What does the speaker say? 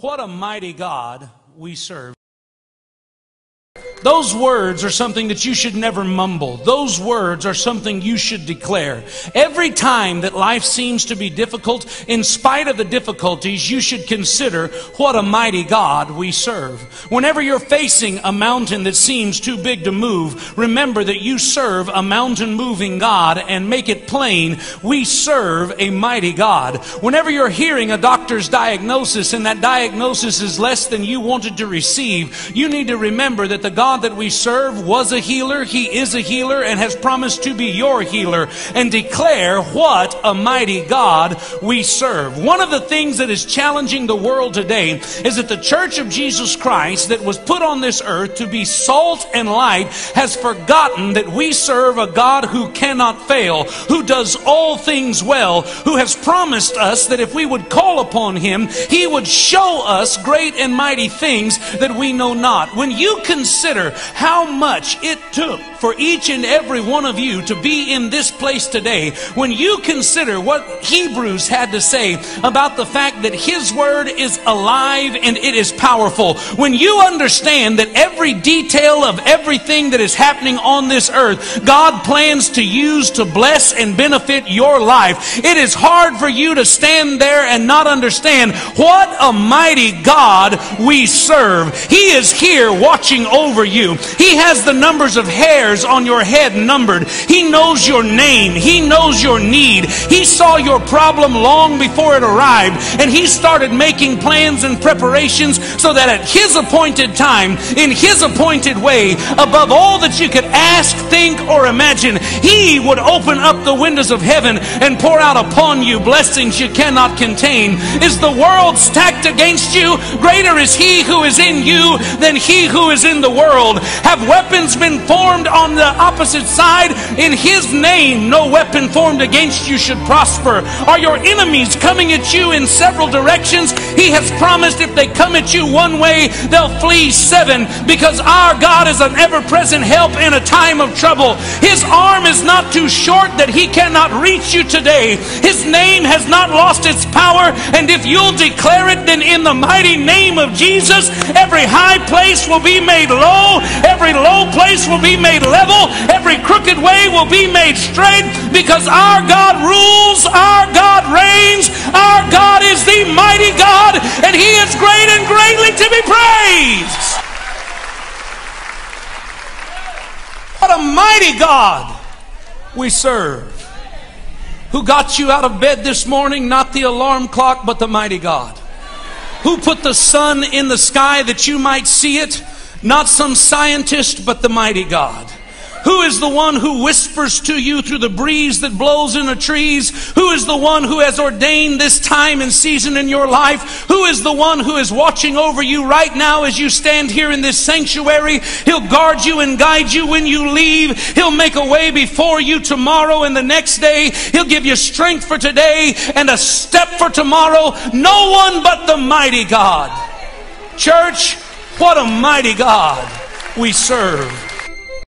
What a mighty God we serve. Those words are something that you should never mumble. Those words are something you should declare. Every time that life seems to be difficult, in spite of the difficulties, you should consider what a mighty God we serve. Whenever you're facing a mountain that seems too big to move, remember that you serve a mountain moving God and make it plain we serve a mighty God. Whenever you're hearing a doctor's diagnosis and that diagnosis is less than you wanted to receive, you need to remember that the God God that we serve was a healer, He is a healer, and has promised to be your healer, and declare what a mighty God we serve. One of the things that is challenging the world today is that the church of Jesus Christ that was put on this earth to be salt and light has forgotten that we serve a God who cannot fail, who does all things well, who has promised us that if we would call upon Him, He would show us great and mighty things that we know not. When you consider how much it took for each and every one of you to be in this place today, when you consider what Hebrews had to say about the fact that His Word is alive and it is powerful, when you understand that every detail of everything that is happening on this earth, God plans to use to bless and benefit your life, it is hard for you to stand there and not understand what a mighty God we serve. He is here watching over you. He has the numbers of hairs on your head numbered. He knows your name. He knows your need. He saw your problem long before it arrived, and He started making plans and preparations so that at His appointed time, in His appointed way, above all that you could ask, think, or imagine, He would open up the windows of heaven and pour out upon you blessings you cannot contain. Is the world stacked against you? Greater is He who is in you than He who is in the world? Have weapons been formed on the opposite side? In His name, no weapon formed against you should prosper. Are your enemies coming at you in several directions? He has promised if they come at you one way, they'll flee seven because our God is an ever present help in a time of trouble. His arm is not too short that He cannot reach you today. His name has not lost its power, and if you'll declare it, then in the mighty name of Jesus, every high place will be made low Every low place will be made level. Every crooked way will be made straight because our God rules, our God reigns, our God is the mighty God, and He is great and greatly to be praised. What a mighty God we serve. Who got you out of bed this morning? Not the alarm clock, but the mighty God. Who put the sun in the sky that you might see it? Not some scientist, but the mighty God. Who is the one who whispers to you through the breeze that blows in the trees? Who is the one who has ordained this time and season in your life? Who is the one who is watching over you right now as you stand here in this sanctuary? He'll guard you and guide you when you leave. He'll make a way before you tomorrow and the next day. He'll give you strength for today and a step for tomorrow. No one but the mighty God. Church, what a mighty God we serve.